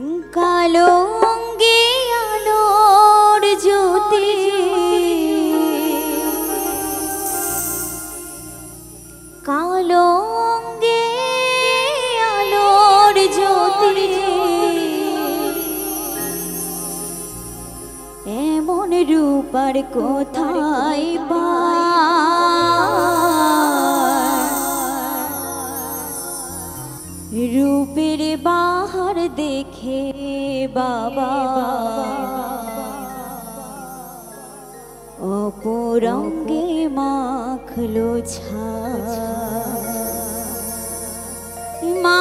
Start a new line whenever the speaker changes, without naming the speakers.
কালো অঙ্গে আলোর জ্যোতি আলোর জ্যোতি এমন রূপার কোথায় পায়? দেখে বাবা। অপরঙ্গে মাখলো ছা মা